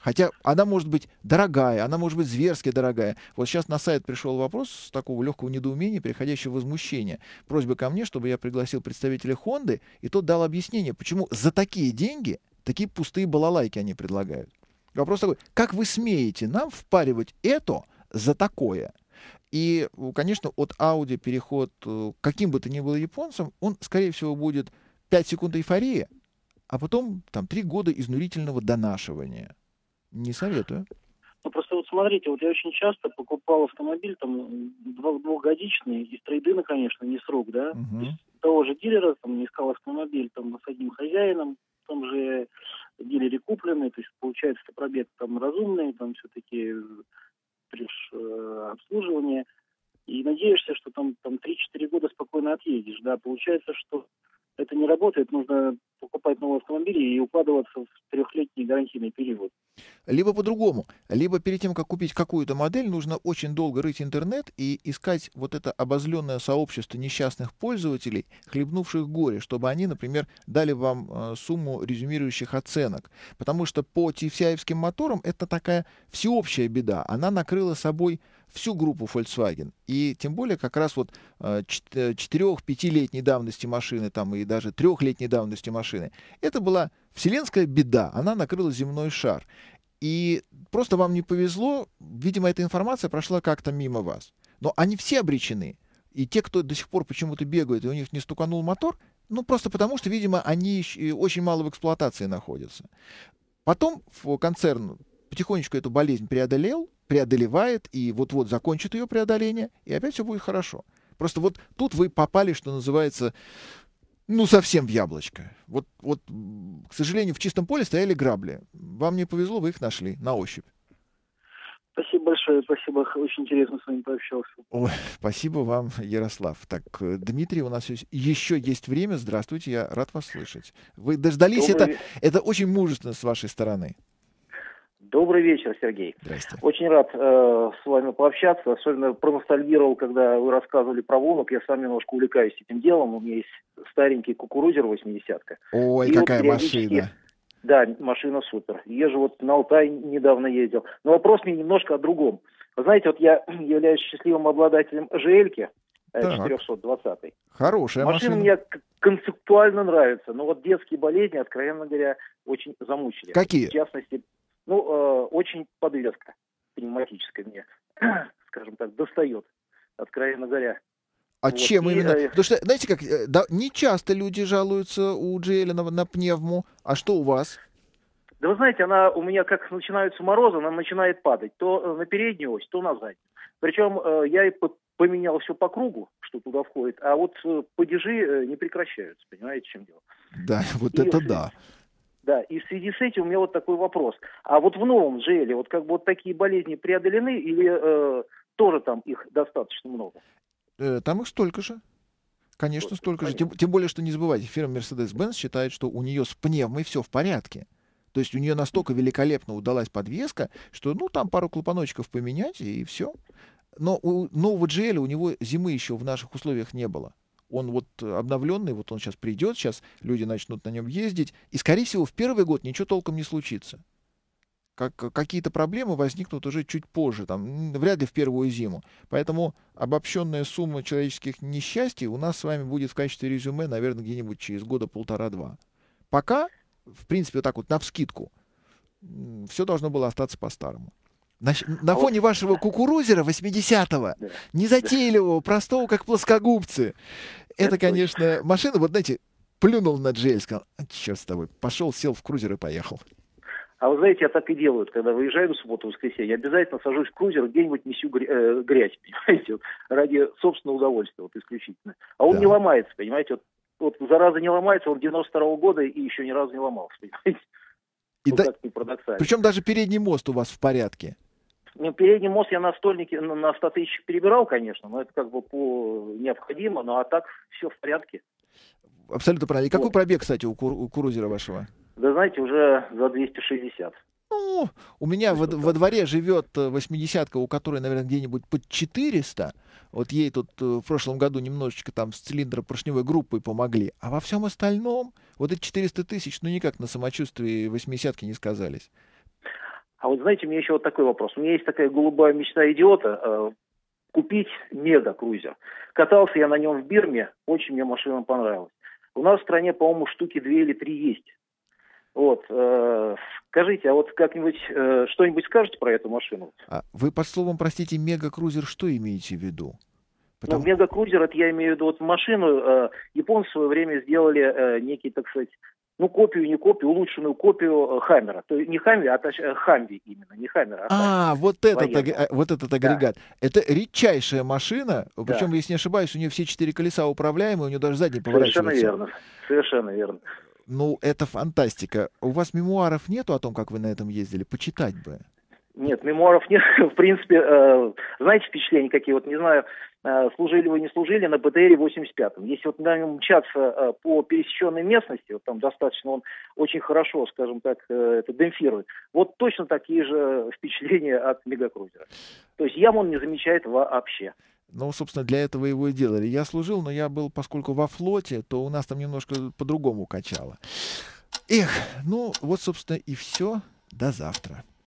Хотя она может быть дорогая, она может быть зверски дорогая. Вот сейчас на сайт пришел вопрос с такого легкого недоумения, переходящего в возмущение. Просьба ко мне, чтобы я пригласил представителя Хонды, и тот дал объяснение, почему за такие деньги такие пустые балалайки они предлагают. Вопрос такой, как вы смеете нам впаривать это за такое? И, конечно, от Audi переход э, каким бы то ни было японцем, он, скорее всего, будет 5 секунд эйфории, а потом там 3 года изнурительного донашивания. Не советую. Ну, просто вот смотрите, вот я очень часто покупал автомобиль, там, двухгодичный, из трейдина, конечно, не срок, да, угу. из того же дилера, там, не искал автомобиль, там, с одним хозяином, там же дилере купленный, то есть, получается, что пробег там разумный, там, все-таки лишь э, обслуживание, и надеешься, что там, там 3-4 года спокойно отъедешь, да, получается, что это не работает, нужно покупать новый автомобиль и укладываться в трехлетний гарантийный период. Либо по-другому. Либо перед тем, как купить какую-то модель, нужно очень долго рыть интернет и искать вот это обозленное сообщество несчастных пользователей, хлебнувших горе, чтобы они, например, дали вам э, сумму резюмирующих оценок. Потому что по TFCI моторам это такая всеобщая беда. Она накрыла собой всю группу Volkswagen. И тем более как раз вот 4-5-летней э, давности машины, там и даже трехлетней давности машины, это была вселенская беда. Она накрыла земной шар. И просто вам не повезло, видимо, эта информация прошла как-то мимо вас. Но они все обречены. И те, кто до сих пор почему-то бегают, и у них не стуканул мотор, ну, просто потому что, видимо, они очень мало в эксплуатации находятся. Потом концерн потихонечку эту болезнь преодолел, преодолевает и вот-вот закончит ее преодоление, и опять все будет хорошо. Просто вот тут вы попали, что называется, ну, совсем в яблочко. Вот, вот, к сожалению, в чистом поле стояли грабли. Вам не повезло, вы их нашли на ощупь. Спасибо большое, спасибо. Очень интересно с вами пообщался. Ой, спасибо вам, Ярослав. Так, Дмитрий, у нас еще есть время. Здравствуйте, я рад вас слышать. Вы дождались, Добрый... это, это очень мужественно с вашей стороны. Добрый вечер, Сергей. Здрасте. Очень рад э, с вами пообщаться. Особенно проностальгировал, когда вы рассказывали про Волок. Я сам немножко увлекаюсь этим делом. У меня есть старенький кукурузер 80-ка. Ой, И какая вот машина. Да, машина супер. Езжу вот на Алтай недавно ездил. Но вопрос мне немножко о другом. Вы знаете, вот я являюсь счастливым обладателем ЖЛ-ки 420 -й. Хорошая машина. Машина мне концептуально нравится, но вот детские болезни, откровенно говоря, очень замучили. Какие? В частности, ну, э, очень подвеска пневматическая мне, скажем так, достает, откровенно говоря. А вот. чем и, именно? Э... Потому что, знаете, как, э, да, не часто люди жалуются у GL на, на пневму. А что у вас? Да вы знаете, она у меня как начинаются морозы, она начинает падать. То на переднюю ось, то на заднюю. Причем э, я и поменял все по кругу, что туда входит, а вот э, падежи э, не прекращаются, понимаете, чем дело. Да, вот и, это да. Да, и в связи с этим у меня вот такой вопрос. А вот в новом джеле вот как бы вот такие болезни преодолены или э, тоже там их достаточно много? Э, там их столько же. Конечно, вот, столько понятно. же. Тем, тем более, что не забывайте, фирма Mercedes-Benz считает, что у нее с пневмой все в порядке. То есть у нее настолько великолепно удалась подвеска, что ну там пару клапаночков поменять и все. Но у нового GL у него зимы еще в наших условиях не было он вот обновленный, вот он сейчас придет, сейчас люди начнут на нем ездить, и, скорее всего, в первый год ничего толком не случится. Как, какие-то проблемы возникнут уже чуть позже, там, вряд ли в первую зиму. Поэтому обобщенная сумма человеческих несчастий у нас с вами будет в качестве резюме, наверное, где-нибудь через года полтора-два. Пока, в принципе, вот так вот, навскидку, все должно было остаться по-старому. На, на а фоне вот... вашего кукурузера 80-го, да. незатейливого, простого, как плоскогубцы. Это, Это конечно, точно. машина, вот знаете, плюнул на Джейль, сказал, «А, черт с тобой, пошел, сел в крузер и поехал. А вы знаете, я так и делаю, когда выезжаю в субботу-воскресенье, обязательно сажусь в крузер, где-нибудь несу э, грязь, понимаете, вот, ради собственного удовольствия, вот исключительно. А он да. не ломается, понимаете, вот, вот зараза не ломается, он 92-го года и еще ни разу не ломался, понимаете. И ну, да... Причем даже передний мост у вас в порядке. Ну, передний мост я на стольнике на 100 тысяч перебирал, конечно, но это как бы по необходимо, ну а так все в порядке. Абсолютно правильно. И какой вот. пробег, кстати, у, кур- у Курузера вашего? Да знаете, уже за 260. Ну, у меня во, во дворе живет 80-ка, у которой, наверное, где-нибудь под 400. Вот ей тут э, в прошлом году немножечко там с цилиндра поршневой группой помогли. А во всем остальном вот эти 400 тысяч, ну, никак на самочувствии 80-ки не сказались. А вот знаете, у меня еще вот такой вопрос. У меня есть такая голубая мечта идиота э, купить мега-крузер. Катался я на нем в Бирме, очень мне машина понравилась. У нас в стране, по-моему, штуки две или три есть. Вот, э, скажите, а вот как-нибудь э, что-нибудь скажете про эту машину? А вы под словом, простите, мега-крузер что имеете в виду? Ну, Потому... Ну, мега-крузер, это я имею в виду вот машину, э, японцы в свое время сделали э, некий, так сказать, ну, копию, не копию, улучшенную копию э, Хаммера. То есть не Хаммер, а точнее Хамви именно, не Хаммера. А, а вот этот, аг... вот этот агрегат. Да. Это редчайшая машина, да. причем, если не ошибаюсь, у нее все четыре колеса управляемые, у нее даже задний поворачивается. Совершенно верно, совершенно верно. Ну, это фантастика. У вас мемуаров нету о том, как вы на этом ездили? Почитать бы. Нет, мемуаров нет. В принципе, э, знаете, впечатления какие? Вот не знаю, э, служили вы, не служили на БТРе 85-м. Если вот на нем мчаться э, по пересеченной местности, вот там достаточно он очень хорошо, скажем так, э, это демпфирует. Вот точно такие же впечатления от мегакрузера. То есть ям он не замечает вообще. Ну, собственно, для этого его и делали. Я служил, но я был, поскольку во флоте, то у нас там немножко по-другому качало. Эх, ну вот, собственно, и все. До завтра.